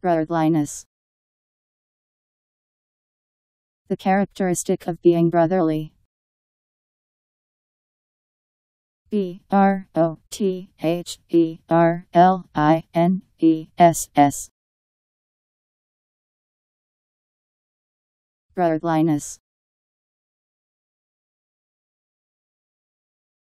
Brotherliness. The characteristic of being brotherly. B R O T H E R L I N E S S. Brotherliness.